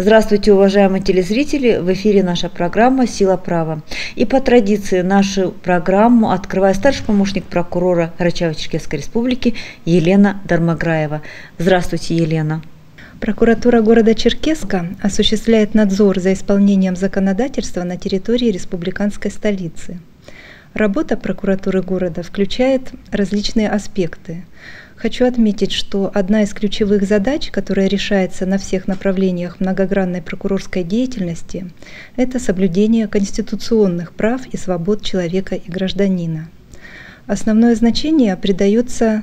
Здравствуйте, уважаемые телезрители! В эфире наша программа «Сила права». И по традиции нашу программу открывает старший помощник прокурора Карачаево-Черкесской республики Елена Дармограева. Здравствуйте, Елена! Прокуратура города Черкеска осуществляет надзор за исполнением законодательства на территории республиканской столицы. Работа прокуратуры города включает различные аспекты – Хочу отметить, что одна из ключевых задач, которая решается на всех направлениях многогранной прокурорской деятельности, это соблюдение конституционных прав и свобод человека и гражданина. Основное значение придается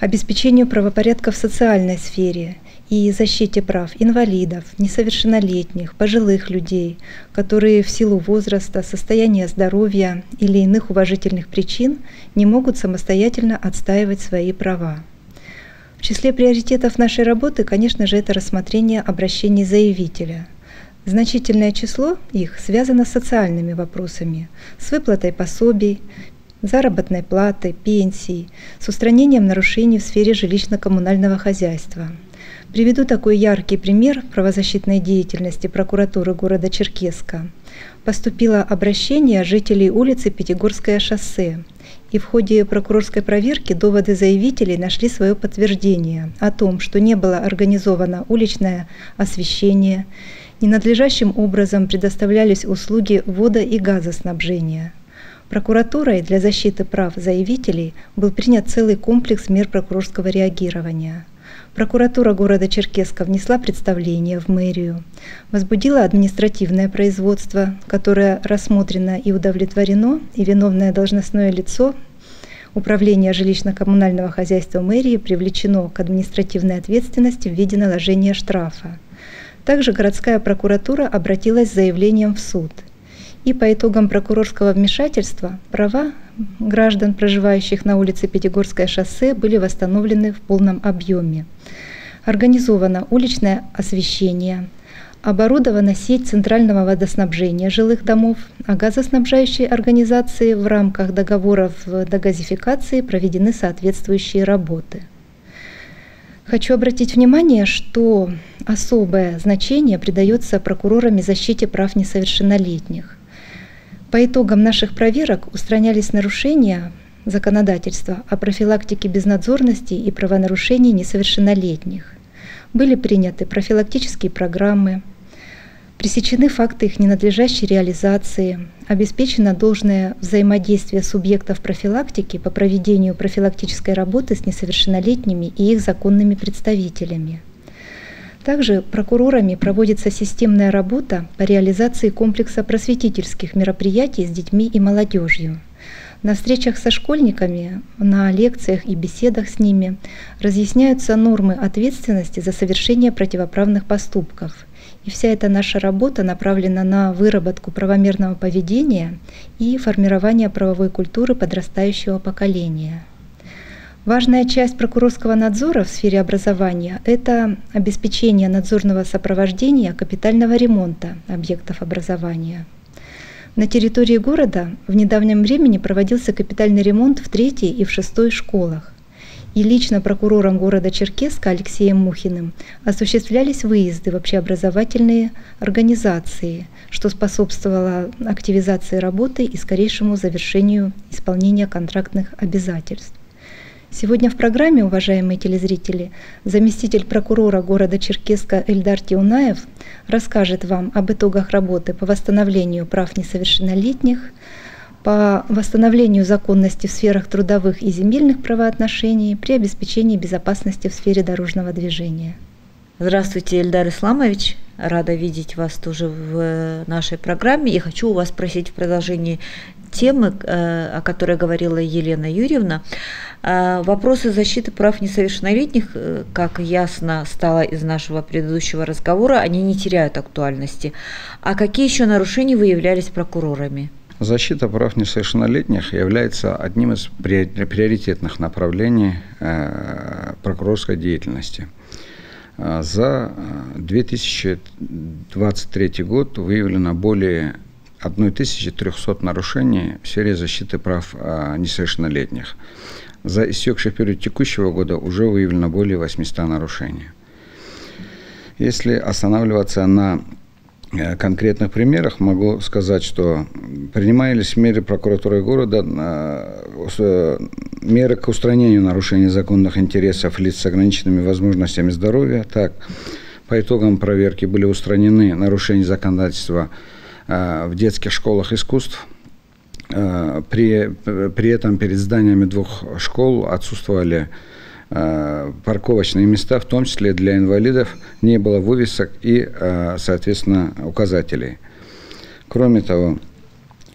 обеспечению правопорядка в социальной сфере и защите прав инвалидов, несовершеннолетних, пожилых людей, которые в силу возраста, состояния здоровья или иных уважительных причин не могут самостоятельно отстаивать свои права. В числе приоритетов нашей работы, конечно же, это рассмотрение обращений заявителя. Значительное число их связано с социальными вопросами, с выплатой пособий, заработной платы, пенсий, с устранением нарушений в сфере жилищно-коммунального хозяйства – Приведу такой яркий пример правозащитной деятельности прокуратуры города Черкеска. Поступило обращение жителей улицы Пятигорское шоссе, и в ходе прокурорской проверки доводы заявителей нашли свое подтверждение о том, что не было организовано уличное освещение, ненадлежащим образом предоставлялись услуги вода- и газоснабжения. Прокуратурой для защиты прав заявителей был принят целый комплекс мер прокурорского реагирования – Прокуратура города Черкеска внесла представление в мэрию, возбудила административное производство, которое рассмотрено и удовлетворено, и виновное должностное лицо Управление жилищно-коммунального хозяйства мэрии привлечено к административной ответственности в виде наложения штрафа. Также городская прокуратура обратилась с заявлением в суд. И по итогам прокурорского вмешательства права граждан, проживающих на улице Пятигорское шоссе, были восстановлены в полном объеме. Организовано уличное освещение, оборудована сеть центрального водоснабжения жилых домов, а газоснабжающие организации в рамках договоров догазификации проведены соответствующие работы. Хочу обратить внимание, что особое значение придается прокурорами защите прав несовершеннолетних. По итогам наших проверок устранялись нарушения законодательства о профилактике безнадзорности и правонарушений несовершеннолетних. Были приняты профилактические программы, пресечены факты их ненадлежащей реализации, обеспечено должное взаимодействие субъектов профилактики по проведению профилактической работы с несовершеннолетними и их законными представителями – также прокурорами проводится системная работа по реализации комплекса просветительских мероприятий с детьми и молодежью. На встречах со школьниками, на лекциях и беседах с ними разъясняются нормы ответственности за совершение противоправных поступков. И вся эта наша работа направлена на выработку правомерного поведения и формирование правовой культуры подрастающего поколения. Важная часть прокурорского надзора в сфере образования – это обеспечение надзорного сопровождения капитального ремонта объектов образования. На территории города в недавнем времени проводился капитальный ремонт в третьей и в шестой школах. И лично прокурором города Черкеска Алексеем Мухиным осуществлялись выезды в общеобразовательные организации, что способствовало активизации работы и скорейшему завершению исполнения контрактных обязательств. Сегодня в программе, уважаемые телезрители, заместитель прокурора города Черкеска Эльдар Тиунаев расскажет вам об итогах работы по восстановлению прав несовершеннолетних, по восстановлению законности в сферах трудовых и земельных правоотношений при обеспечении безопасности в сфере дорожного движения. Здравствуйте, Эльдар Исламович. Рада видеть вас тоже в нашей программе. И хочу у вас спросить в продолжении темы, э, о которой говорила Елена Юрьевна. Э, вопросы защиты прав несовершеннолетних, э, как ясно стало из нашего предыдущего разговора, они не теряют актуальности. А какие еще нарушения выявлялись прокурорами? Защита прав несовершеннолетних является одним из приоритетных направлений прокурорской деятельности. За 2023 год выявлено более 1300 нарушений в сфере защиты прав а, несовершеннолетних. За истекший период текущего года уже выявлено более 800 нарушений. Если останавливаться на Э, конкретных примерах могу сказать, что принимались меры прокуратуры города, э, меры к устранению нарушений законных интересов лиц с ограниченными возможностями здоровья. Так, по итогам проверки были устранены нарушения законодательства э, в детских школах искусств. При, при этом перед зданиями двух школ отсутствовали Э, парковочные места, в том числе для инвалидов, не было вывесок и, э, соответственно, указателей. Кроме того,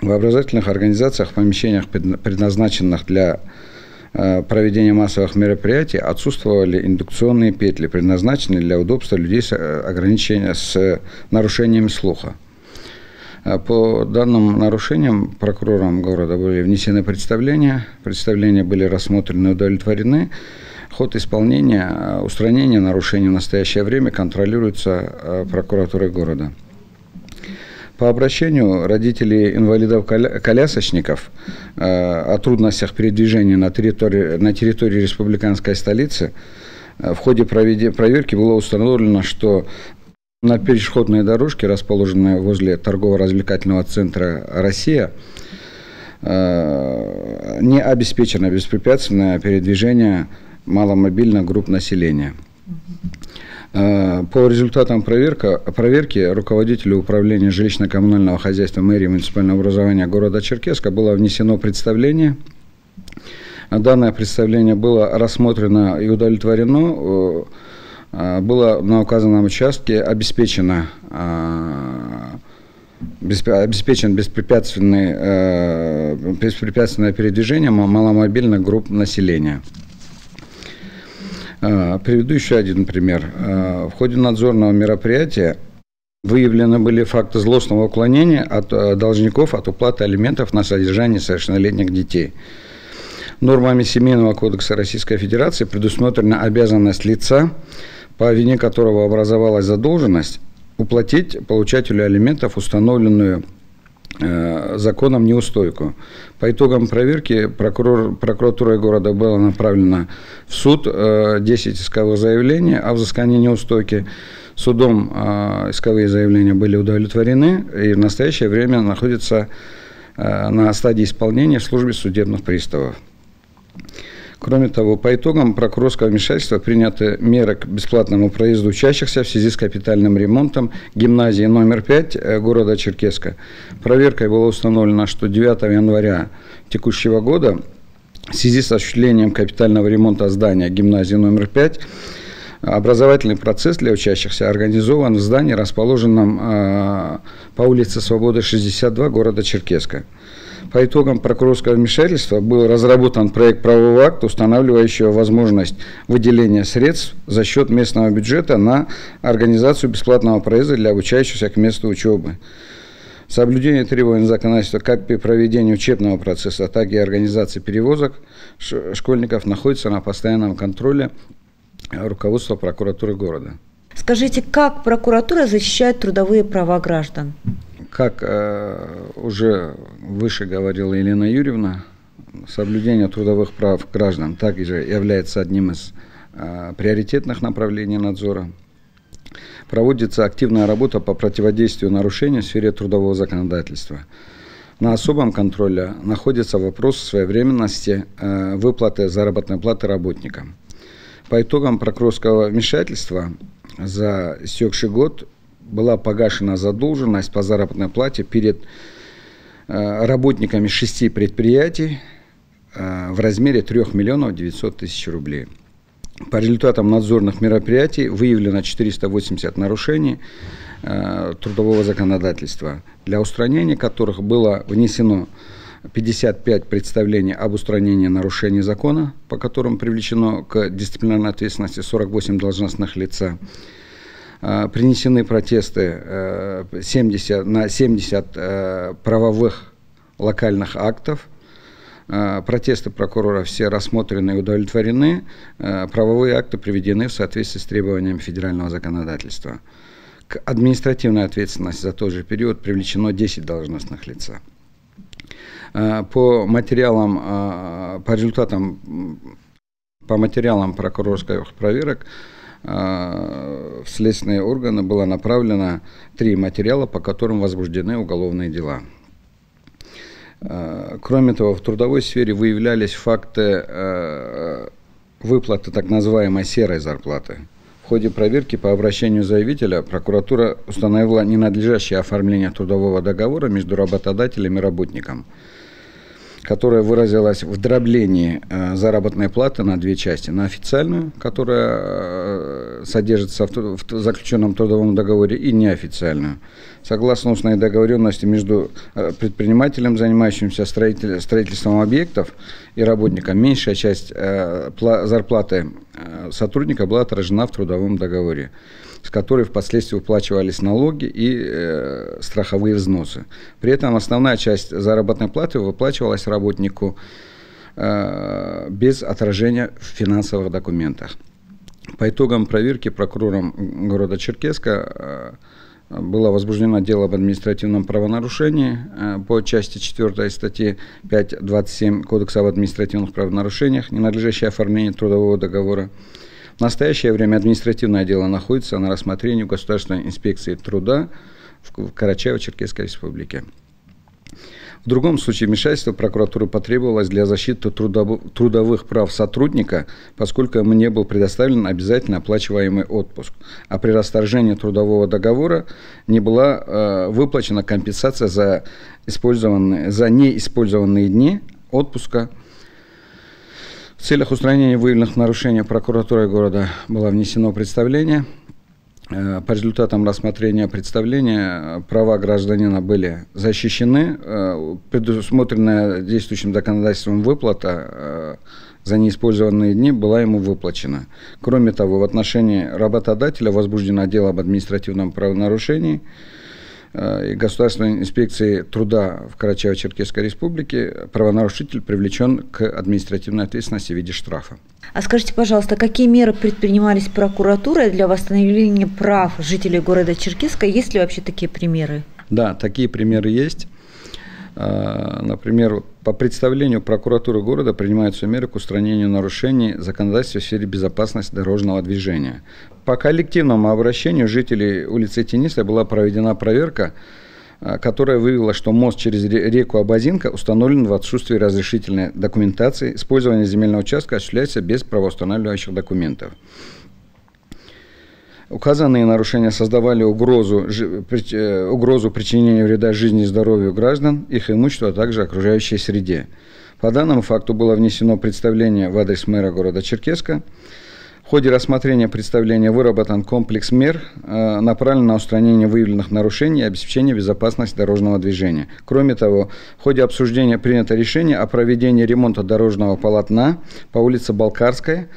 в образовательных организациях, помещениях, предназначенных для э, проведения массовых мероприятий, отсутствовали индукционные петли, предназначенные для удобства людей с ограничением, с нарушениями слуха. По данным нарушениям прокурором города были внесены представления, представления были рассмотрены и удовлетворены. Ход исполнения, э, устранения нарушений в настоящее время контролируется э, прокуратурой города. По обращению родителей инвалидов-колясочников э, о трудностях передвижения на территории, на территории республиканской столицы в ходе проверки было установлено, что на пешеходной дорожке, расположенной возле торгово-развлекательного центра «Россия», не обеспечено беспрепятственное передвижение маломобильных групп населения. Э, по результатам проверка, проверки руководителю управления жилищно-коммунального хозяйства мэрии муниципального образования города Черкеска было внесено представление. Данное представление было рассмотрено и удовлетворено. Э, было на указанном участке обеспечено обеспечен беспрепятственное, э, беспрепятственное передвижение маломобильных групп населения. А, приведу еще один пример. А, в ходе надзорного мероприятия выявлены были факты злостного уклонения от а, должников от уплаты алиментов на содержание совершеннолетних детей. Нормами Семейного кодекса Российской Федерации предусмотрена обязанность лица, по вине которого образовалась задолженность, уплатить получателю алиментов установленную Э, законом неустойку. По итогам проверки прокурор, прокуратура города была направлена в суд 10 э, исковых заявлений о взыскании неустойки. Судом э, исковые заявления были удовлетворены и в настоящее время находятся на стадии исполнения в службе судебных приставов. Кроме того, по итогам прокурорского вмешательства приняты меры к бесплатному проезду учащихся в связи с капитальным ремонтом гимназии номер 5 э, города Черкеска. Проверкой было установлено, что 9 января текущего года в связи с осуществлением капитального ремонта здания гимназии номер 5 Образовательный процесс для учащихся организован в здании, расположенном э, по улице Свободы 62 города Черкеска. По итогам прокурорского вмешательства был разработан проект правового акта, устанавливающего возможность выделения средств за счет местного бюджета на организацию бесплатного проезда для обучающихся к месту учебы. Соблюдение требований законодательства как при проведении учебного процесса, так и организации перевозок школьников находится на постоянном контроле руководства прокуратуры города. Скажите, как прокуратура защищает трудовые права граждан? Как э, уже выше говорила Елена Юрьевна, соблюдение трудовых прав граждан также является одним из э, приоритетных направлений надзора. Проводится активная работа по противодействию нарушениям в сфере трудового законодательства. На особом контроле находится вопрос своевременности э, выплаты заработной платы работникам. По итогам прокурорского вмешательства за истекший год была погашена задолженность по заработной плате перед э, работниками шести предприятий э, в размере 3 миллионов 900 тысяч рублей. По результатам надзорных мероприятий выявлено 480 нарушений э, трудового законодательства, для устранения которых было внесено 55 представлений об устранении нарушений закона, по которым привлечено к дисциплинарной ответственности 48 должностных лица. Э, принесены протесты 70, э, на 70 э, правовых локальных актов. Протесты прокурора все рассмотрены и удовлетворены. Правовые акты приведены в соответствии с требованиями федерального законодательства. К административной ответственности за тот же период привлечено 10 должностных лиц. По материалам, по результатам, по материалам прокурорских проверок в следственные органы было направлено три материала, по которым возбуждены уголовные дела. Кроме того, в трудовой сфере выявлялись факты выплаты так называемой серой зарплаты – ходе проверки по обращению заявителя прокуратура установила ненадлежащее оформление трудового договора между работодателем и работником которая выразилась в дроблении э, заработной платы на две части. На официальную, которая э, содержится в, заключенном трудовом договоре, и неофициальную. Согласно устной договоренности между э, предпринимателем, занимающимся строитель, строительством объектов, и работником, меньшая часть зарплаты сотрудника была отражена в трудовом договоре с которой впоследствии уплачивались налоги и э, страховые взносы. При этом основная часть заработной платы выплачивалась работнику э, без отражения в финансовых документах. По итогам проверки прокурором города Черкеска э, было возбуждено дело об административном правонарушении э, по части 4 статьи 5.27 Кодекса об административных правонарушениях, ненадлежащее оформление трудового договора. В настоящее время административное дело находится на рассмотрении Государственной инспекции труда в Карачаево-Черкесской республике. В другом случае вмешательство прокуратуры потребовалось для защиты трудовых прав сотрудника, поскольку ему не был предоставлен обязательно оплачиваемый отпуск. А при расторжении трудового договора не была э, выплачена компенсация за, использованные, за неиспользованные дни отпуска – в целях устранения выявленных нарушений прокуратурой города было внесено представление. Э, по результатам рассмотрения представления э, права гражданина были защищены. Э, предусмотренная действующим законодательством выплата за неиспользованные дни была ему выплачена. Кроме того, в отношении работодателя возбуждено дело об административном правонарушении – Государственной инспекции труда в Карачаево-Черкесской республике правонарушитель привлечен к административной ответственности в виде штрафа. А скажите, пожалуйста, какие меры предпринимались прокуратурой для восстановления прав жителей города Черкеска? Есть ли вообще такие примеры? Да, такие примеры есть. А, например, по представлению прокуратуры города принимаются меры к устранению нарушений законодательства в сфере безопасности дорожного движения. По коллективному обращению жителей улицы Тениса была проведена проверка, а, которая выявила, что мост через реку Абазинка установлен в отсутствии разрешительной документации. Использование земельного участка осуществляется без правоустанавливающих документов. Указанные нарушения создавали угрозу, э, угрозу причинения вреда жизни и здоровью граждан, их имуществу, а также окружающей среде. По данному факту было внесено представление в адрес мэра города Черкеска. В ходе рассмотрения представления выработан комплекс мер, э, направленный на устранение выявленных нарушений и обеспечение безопасности дорожного движения. Кроме того, в ходе обсуждения принято решение о проведении ремонта дорожного полотна по улице Балкарская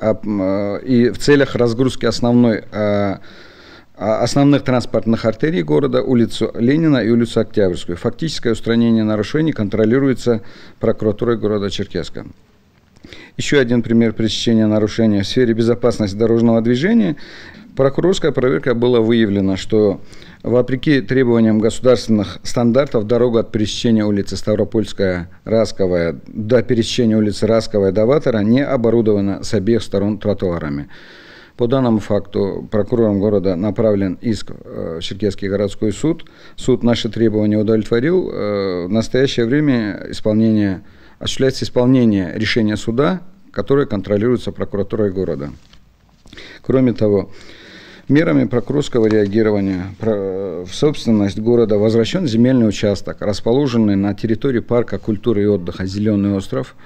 и в целях разгрузки основной а, а, основных транспортных артерий города, улицу Ленина и улицу Октябрьскую. Фактическое устранение нарушений контролируется прокуратурой города Черкесска. Еще один пример пресечения нарушения в сфере безопасности дорожного движения. Прокурорская проверка была выявлена, что Вопреки требованиям государственных стандартов, дорога от пересечения улицы Ставропольская, Расковая до пересечения улицы Расковая до Ватера не оборудована с обеих сторон тротуарами. По данному факту прокурором города направлен иск э, в Черкесский городской суд. Суд наши требования удовлетворил. Э, в настоящее время исполнение, осуществляется исполнение решения суда, которое контролируется прокуратурой города. Кроме того, Мерами прокурорского реагирования в собственность города возвращен земельный участок, расположенный на территории парка культуры и отдыха «Зеленый остров»,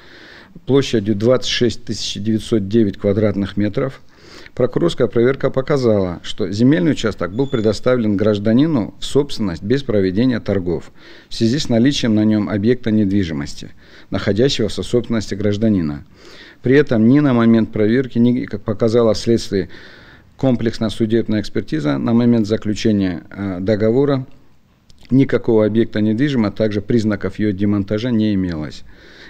площадью 26 909 квадратных метров. Прокурорская проверка показала, что земельный участок был предоставлен гражданину в собственность без проведения торгов в связи с наличием на нем объекта недвижимости, находящегося в собственности гражданина. При этом ни на момент проверки, ни, как показало следствие, комплексная судебная экспертиза на момент заключения э, договора никакого объекта недвижимого, а также признаков ее демонтажа не имелось.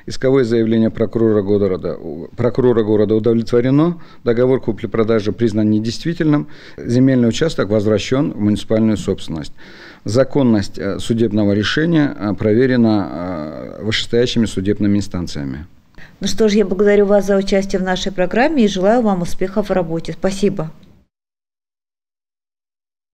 Исковое заявление прокурора города, прокурора города удовлетворено, договор купли-продажи признан недействительным, земельный участок возвращен в муниципальную собственность. Законность э, судебного решения э, проверена вышестоящими судебными инстанциями. Ну что ж, я благодарю вас за участие в нашей программе и желаю вам успехов в работе. Спасибо.